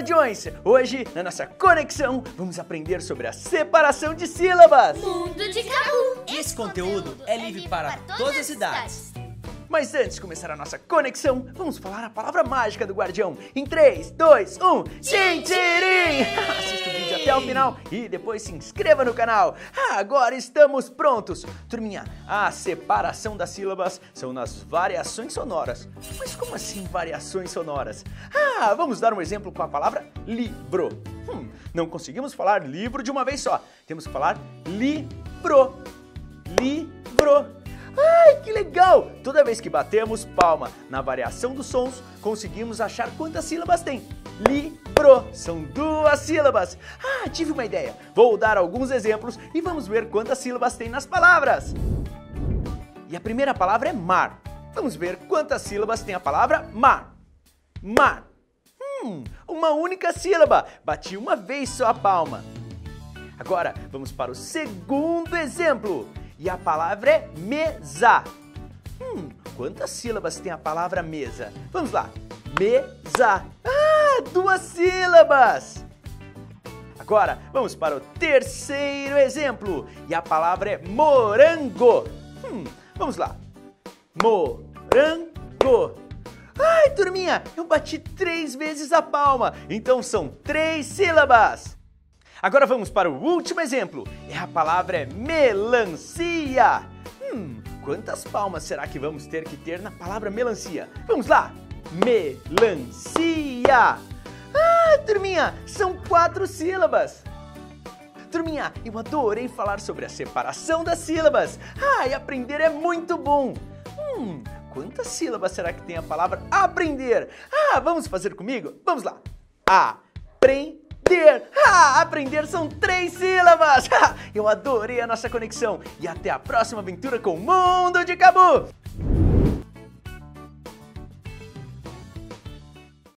Guardiões! Hoje, na nossa conexão, vamos aprender sobre a separação de sílabas! Mundo de Cabu! Esse conteúdo é livre para todas as idades. Mas antes de começar a nossa conexão, vamos falar a palavra mágica do Guardião. Em 3, 2, 1, Tintirim! O final e depois se inscreva no canal. Agora estamos prontos! Turminha, a separação das sílabas são nas variações sonoras. Mas como assim variações sonoras? Ah, vamos dar um exemplo com a palavra libro. Hum, não conseguimos falar livro de uma vez só. Temos que falar libro. Libro. Legal! Toda vez que batemos palma na variação dos sons, conseguimos achar quantas sílabas tem. Libro são duas sílabas. Ah, tive uma ideia. Vou dar alguns exemplos e vamos ver quantas sílabas tem nas palavras. E a primeira palavra é mar. Vamos ver quantas sílabas tem a palavra mar. Mar. Hum, uma única sílaba. Bati uma vez só a palma. Agora, vamos para o segundo exemplo. E a palavra é mesa. Hum, quantas sílabas tem a palavra mesa? Vamos lá. Mesa. Ah, duas sílabas. Agora, vamos para o terceiro exemplo. E a palavra é morango. Hum, vamos lá. Morango. Ai, turminha, eu bati três vezes a palma. Então são três sílabas. Agora vamos para o último exemplo. E a palavra é melancia. Quantas palmas será que vamos ter que ter na palavra melancia? Vamos lá! Melancia! Ah, turminha, são quatro sílabas. Turminha, eu adorei falar sobre a separação das sílabas. Ah, e aprender é muito bom. Hum, quantas sílabas será que tem a palavra aprender? Ah, vamos fazer comigo? Vamos lá. Aprender. Aprender são três sílabas. eu adorei a nossa conexão e até a próxima aventura com o Mundo de Cabu.